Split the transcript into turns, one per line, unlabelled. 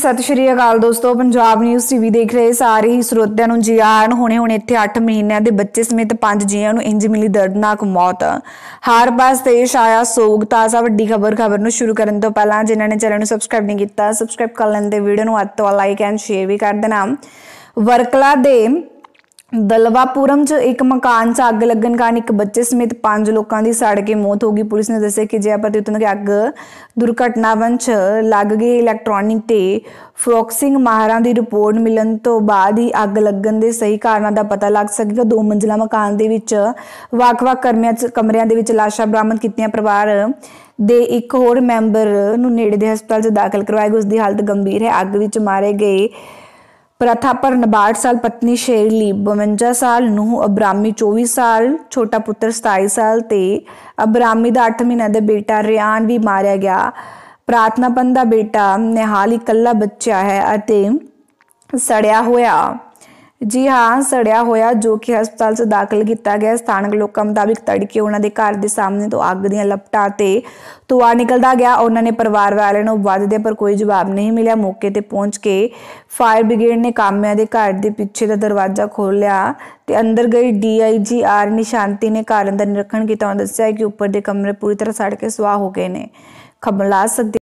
ਸਤਿ ਸ਼੍ਰੀ ਅਕਾਲ ਦੋਸਤੋ, Punjab news TV ਦੇਖ ਰਹੇ ਸਾਰੇ ਹੀ ਸਰੋਤਿਆਂ ਨੂੰ ਜੀ ਆਇਆਂ ਹੁਣੇ ਹੁਣੇ ਇੱਥੇ 8 ਮਹੀਨਿਆਂ ਦੇ ਬੱਚੇ ਸਮੇਤ ਪੰਜ ਜੀਆਂ ਨੂੰ ਇੰਜ ਮਿਲੀ ਦਰਦਨਾਕ ਮੌਤ। ਹਰ ਪਾਸ ਦੇਸ਼ ਆਇਆ ਸੋਗ ਤਾਜ਼ਾ ਵੱਡੀ ਖਬਰ ਖਬਰ ਨੂੰ ਸ਼ੁਰੂ ਕਰਨ ਤੋਂ ਪਹਿਲਾਂ ਜਿਨ੍ਹਾਂ ਨੇ ਚੈਨਲ ਨੂੰ ਸਬਸਕ੍ਰਾਈਬ ਨਹੀਂ ਕੀਤਾ ਸਬਸਕ੍ਰਾਈਬ ਕਰ ਲੈਣ ਤੇ ਵੀਡੀਓ ਨੂੰ ਅੱਤ ਤੋਂ ਲਾਈਕ ਐਂਡ ਸ਼ੇਅਰ ਵੀ ਕਰ ਦੇਣਾ। ਵਰਕਲਾ ਦੇ ਦਲਵਾਪੁਰਮ 'ਚ ਇੱਕ ਮਕਾਨ 'ਚ ਅੱਗ ਲੱਗਣ ਕਾਰਨ ਇੱਕ ਬੱਚੇ ਸਮੇਤ ਪੰਜ ਲੋਕਾਂ ਦੀ ਸੜ ਕੇ ਮੌਤ ਹੋ ਗਈ। ਪੁਲਿਸ ਨੇ ਦੱਸਿਆ ਕਿ ਜੇ ਆਪਾਂ ਉਤਨ ਕਿ ਅੱਗ ਦੁਰਘਟਨਾਵਨ 'ਚ ਲੱਗ ਗਈ ਇਲੈਕਟ੍ਰੋਨਿਕ ਤੇ ਫਰੋਕਸਿੰਗ ਮਾਹਰਾਂ ਦੀ ਰਿਪੋਰਟ ਮਿਲਣ ਤੋਂ ਬਾਅਦ ਹੀ ਅੱਗ ਲੱਗਣ ਦੇ ਸਹੀ ਕਾਰਨਾਂ ਦਾ ਪਤਾ ਲੱਗ ਸਕੇਗਾ। ਦੋ ਮੰਜ਼ਿਲਾ ਮਕਾਨ ਦੇ ਵਿੱਚ ਵੱਖ-ਵੱਖ ਕਮਰਿਆਂ 'ਚ ਕਮਰਿਆਂ ਦੇ ਵਿੱਚ ਲਾਸ਼ਾਂ ਬਰਾਮਦ ਕੀਤੀਆਂ। ਪਰਿਵਾਰ ਦੇ ਇੱਕ ਹੋਰ ਮੈਂਬਰ ਨੂੰ ਨੇੜੇ ਦੇ ਹਸਪਤਾਲ 'ਚ ਦਾਖਲ ਕਰਵਾਇਆ ਗਿਆ। ਉਸ ਦੀ ਹਾਲਤ ਗੰਭੀਰ ਹੈ। ਅੱਗ ਵਿੱਚ ਮਾਰੇ ਗਏ ਪ੍ਰਥਾਪਰ 62 ਸਾਲ ਪਤਨੀ ਸ਼ੇਰਲੀ 52 ਸਾਲ ਨੂੰ ਅਬਰਾਮੀ 24 ਸਾਲ, ਛੋਟਾ ਪੁੱਤਰ 27 ਸਾਲ ਤੇ ਅਬਰਾਮੀ ਦਾ 8 ਮਹੀਨਾ ਦਾ ਬੇਟਾ ਰਿਆਨ ਵੀ ਮਾਰਿਆ ਗਿਆ। ਪ੍ਰਾਰਥਨਾਪਨ ਦਾ ਬੇਟਾ ਨਿਹਾਲ ਇਕੱਲਾ ਬੱਚਾ ਹੈ ਅਤੇ ਸੜਿਆ ਹੋਇਆ। ਜੀ ਹਾਂ, ਸੜਿਆ ਹੋਇਆ ਜੋ ਕਿ ਹਸਪਤਾਲ 'ਚ ਦਾਖਲ ਕੀਤਾ ਗਿਆ। ਸਥਾਨਕ ਲੋਕਾਂ ਮੁਤਾਬਿਕ ਤੜਕੇ ਉਹਨਾਂ ਦੇ ਘਰ ਦੇ ਸਾਹਮਣੇ ਤੋਂ ਅੱਗ ਦੀਆਂ ਲਪਟਾਂ ਤੇ ਧੂਆ ਨਿਕਲਦਾ ਗਿਆ। ਉਹਨਾਂ ਨੇ ਪਰਿਵਾਰ ਵਾਲਿਆਂ ਨੂੰ ਵੱਧਦੇ ਪਰ ਕੋਈ ਜਵਾਬ ਨਹੀਂ ਮਿਲਿਆ। ਮੌਕੇ ਤੇ ਪਹੁੰਚ ਕੇ ਫਾਇਰ ਬ੍ਰਿਗੇਡ ਨੇ ਕਾਮਿਆਂ ਦੇ ਘਰ ਦੇ ਪਿੱਛੇ ਦਾ ਦਰਵਾਜ਼ਾ ਖੋਲ੍ਹਿਆ ਤੇ ਅੰਦਰ ਗਈ ਡੀਆਈਜੀ ਆਰ ਨਿਸ਼ਾਂਤੀ ਨੇ ਘਰ ਅੰਦਰ ਨਿਰੀਖਣ ਕੀਤਾ। ਉਹਨਾਂ ਦੱਸਿਆ ਕਿ ਉੱਪਰ ਦੇ ਕਮਰੇ ਪੂਰੀ ਤਰ੍ਹਾਂ ਸੜ ਕੇ ਸੁਆਹ ਹੋ ਗਏ ਨੇ। ਖਬਰ ਲਾ ਸਕਦੇ